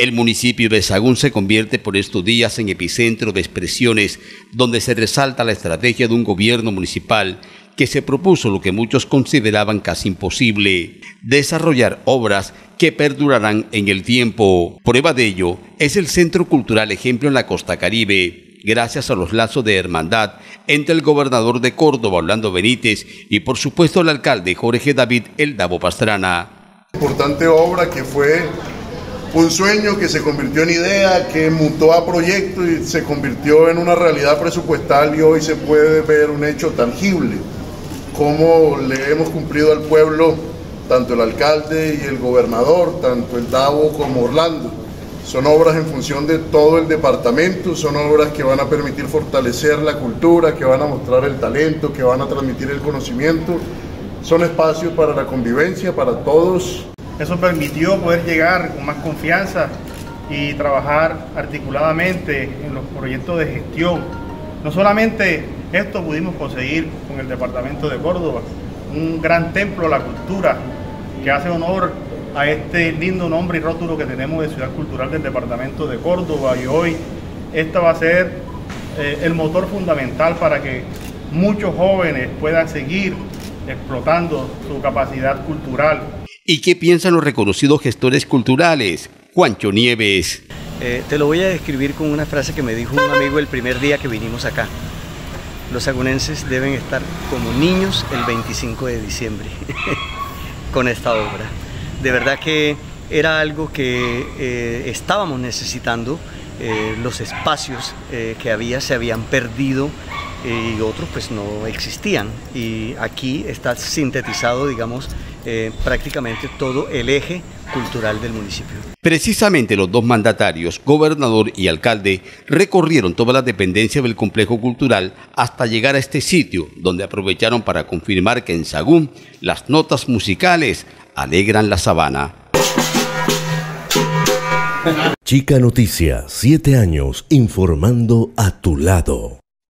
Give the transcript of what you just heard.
El municipio de Sagún se convierte por estos días en epicentro de expresiones donde se resalta la estrategia de un gobierno municipal que se propuso lo que muchos consideraban casi imposible, desarrollar obras que perdurarán en el tiempo. Prueba de ello es el Centro Cultural Ejemplo en la Costa Caribe, gracias a los lazos de hermandad entre el gobernador de Córdoba, Orlando Benítez, y por supuesto el alcalde Jorge David El Davo Pastrana. Importante obra que fue un sueño que se convirtió en idea, que mutó a proyecto y se convirtió en una realidad presupuestal y hoy se puede ver un hecho tangible, cómo le hemos cumplido al pueblo, tanto el alcalde y el gobernador, tanto el Davo como Orlando. Son obras en función de todo el departamento, son obras que van a permitir fortalecer la cultura, que van a mostrar el talento, que van a transmitir el conocimiento. Son espacios para la convivencia, para todos. Eso permitió poder llegar con más confianza y trabajar articuladamente en los proyectos de gestión. No solamente esto pudimos conseguir con el Departamento de Córdoba, un gran templo a la cultura que hace honor a este lindo nombre y rótulo que tenemos de Ciudad Cultural del Departamento de Córdoba y hoy esta va a ser eh, el motor fundamental para que muchos jóvenes puedan seguir explotando su capacidad cultural ¿Y qué piensan los reconocidos gestores culturales? Juancho Nieves. Eh, te lo voy a describir con una frase que me dijo un amigo el primer día que vinimos acá. Los agunenses deben estar como niños el 25 de diciembre con esta obra. De verdad que era algo que eh, estábamos necesitando. Eh, los espacios que había se habían perdido y otros pues no existían. Y aquí está sintetizado, digamos, eh, prácticamente todo el eje cultural del municipio. Precisamente los dos mandatarios, gobernador y alcalde, recorrieron todas las dependencias del complejo cultural hasta llegar a este sitio, donde aprovecharon para confirmar que en Sagún las notas musicales alegran la sabana. Chica Noticia, siete años informando a tu lado.